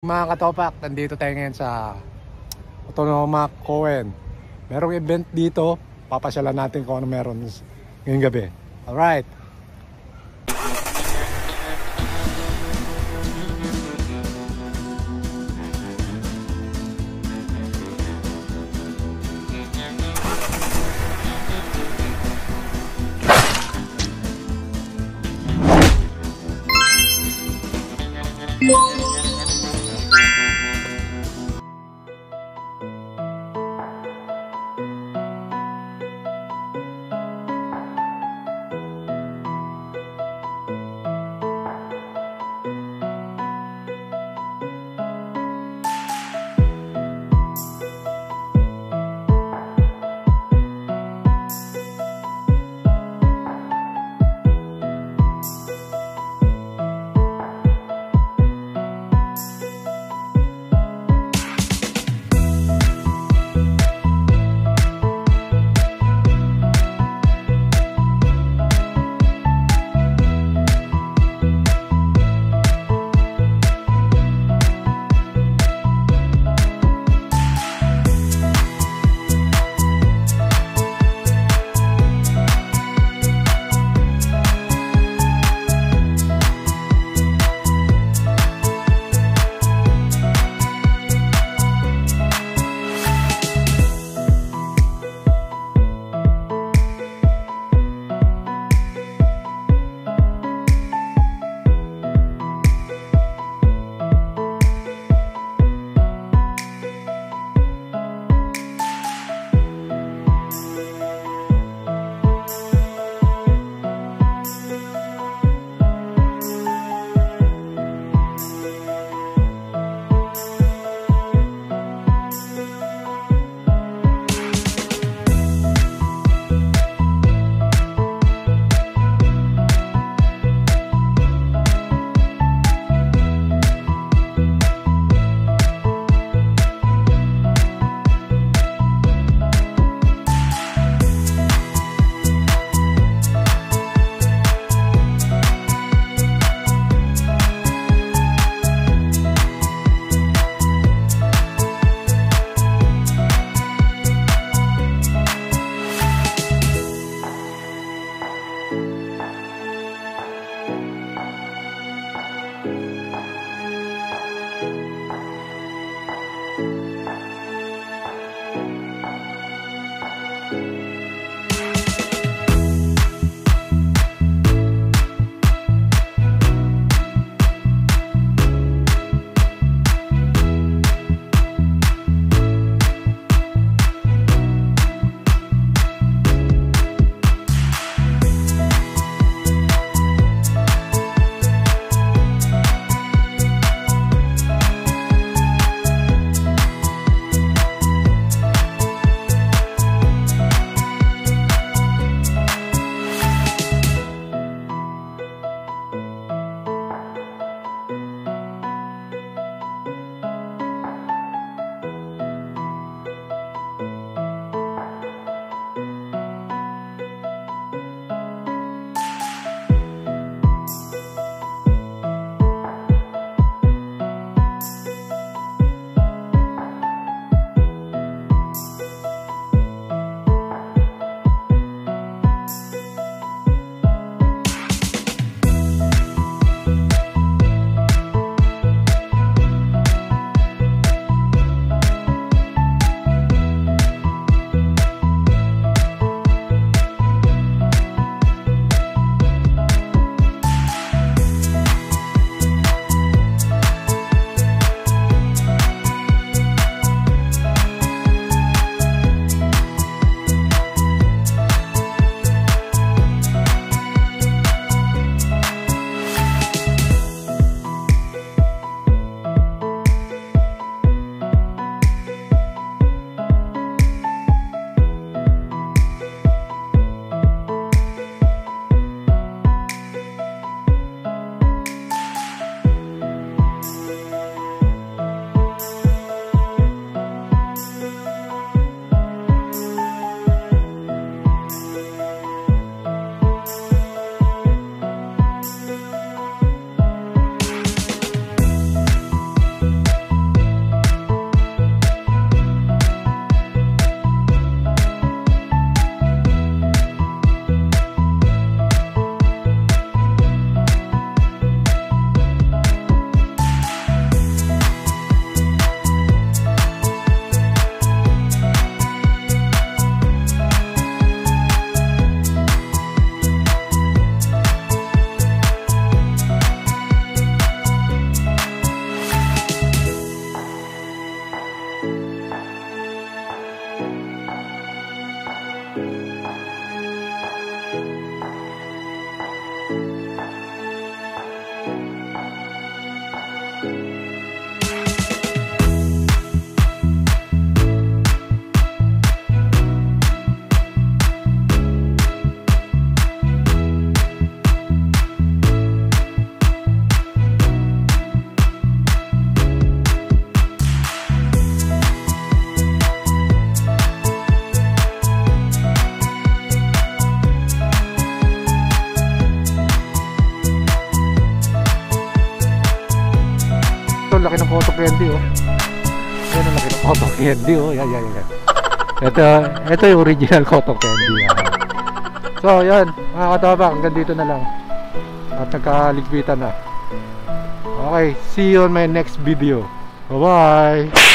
Mga katopak, nandito tayo ngayon sa Autonoma Cohen. Merong event dito, papasyalan natin kung ano meron ngayong gabi. Alright! Yeah. ang laki ng cotton candy, oh. Ang laki ng cotton candy, oh. Yan, yan, yan. Ito, ito yung original cotton candy. ah. So, yan. Mga katabang, hanggang dito na lang. At nagkaligpitan na. Okay, see you on my next video. Bye-bye!